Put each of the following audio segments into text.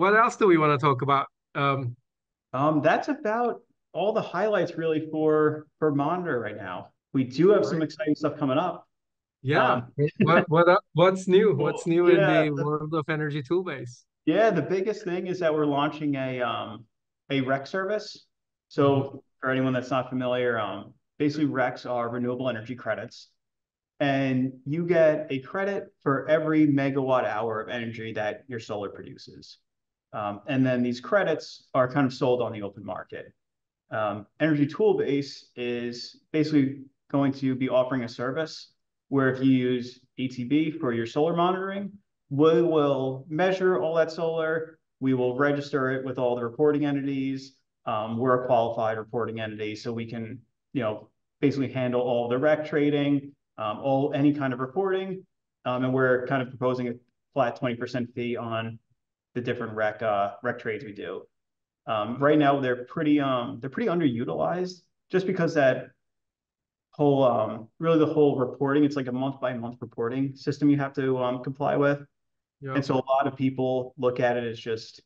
what else do we want to talk about? Um, um, that's about all the highlights really for for Monitor right now. We do have some exciting stuff coming up. Yeah. Um, what what what's new? What's new yeah, in the, the world of Energy Toolbase? Yeah, the biggest thing is that we're launching a um a REC service. So mm-hmm. for anyone that's not familiar, um, basically RECs are renewable energy credits. And you get a credit for every megawatt hour of energy that your solar produces. Um, and then these credits are kind of sold on the open market. Um, Energy Toolbase is basically going to be offering a service where if you use ETB for your solar monitoring, we will measure all that solar, we will register it with all the reporting entities. Um, we're a qualified reporting entity, so we can, you know, basically handle all the REC trading, um, all any kind of reporting, um, and we're kind of proposing a flat 20% fee on the different REC uh, REC trades we do. Um, right now, they're pretty um they're pretty underutilized just because that whole um really the whole reporting it's like a month by month reporting system you have to um comply with, yep. and so a lot of people look at it as just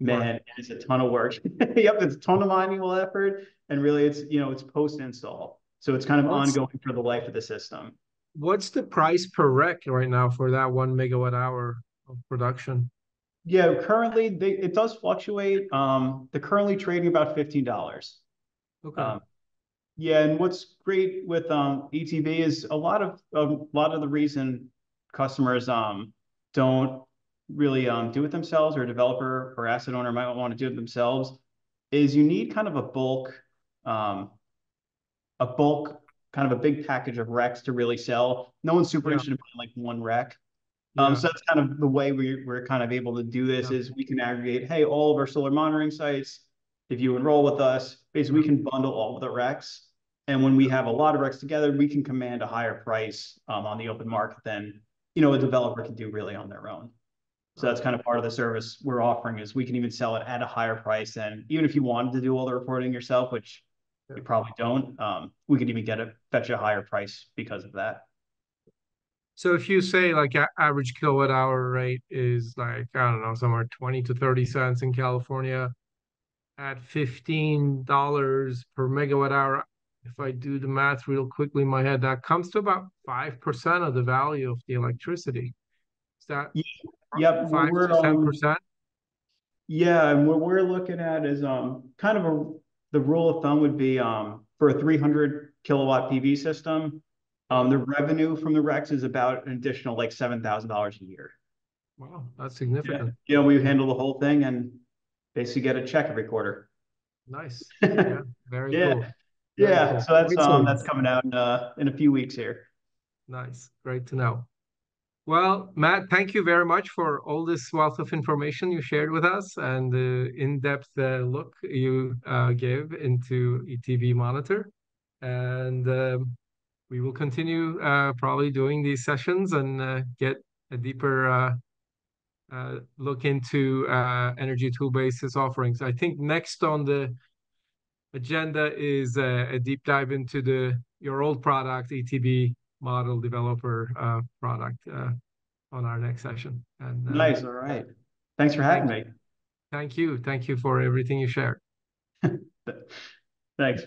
man it's a ton of work. yep, it's a ton of manual effort, and really it's you know it's post install, so it's kind of what's, ongoing for the life of the system. What's the price per rec right now for that one megawatt hour of production? Yeah, currently they, it does fluctuate. Um, they're currently trading about fifteen dollars. Okay. Um, yeah, and what's great with um, ETB is a lot of a lot of the reason customers um, don't really um, do it themselves, or a developer or asset owner might want to do it themselves, is you need kind of a bulk, um, a bulk kind of a big package of RECs to really sell. No one's super yeah. interested in buying like one REC. Um, yeah. so that's kind of the way we, we're kind of able to do this yeah. is we can aggregate, hey, all of our solar monitoring sites, if you enroll with us, basically we can bundle all of the RECs. And when we have a lot of RECs together, we can command a higher price um, on the open market than you know a developer can do really on their own. So that's kind of part of the service we're offering is we can even sell it at a higher price than even if you wanted to do all the reporting yourself, which you probably don't. Um, we could even get a fetch a higher price because of that. So if you say like average kilowatt hour rate is like, I don't know, somewhere 20 to 30 cents in California at $15 per megawatt hour, if I do the math real quickly in my head, that comes to about 5% of the value of the electricity. Is that yep, 5 to 10%? Um, yeah, and what we're looking at is um kind of a the rule of thumb would be um for a 300 kilowatt PV system, um, the revenue from the RECs is about an additional like seven thousand dollars a year. Wow, that's significant. Yeah, you know, we handle the whole thing and basically get a check every quarter. Nice. Yeah, very yeah. cool. Very yeah, cool. so that's um that's coming out in uh in a few weeks here. Nice, great to know. Well, Matt, thank you very much for all this wealth of information you shared with us and the in-depth uh, look you uh, gave into ETB Monitor. And um, we will continue uh, probably doing these sessions and uh, get a deeper uh, uh look into uh, Energy Toolbase's offerings. I think next on the agenda is uh, a deep dive into the your old product, ETB model developer product on our next session. And Nice. All right. Thanks for having me. Thank you. Thank you for everything you shared. Thanks.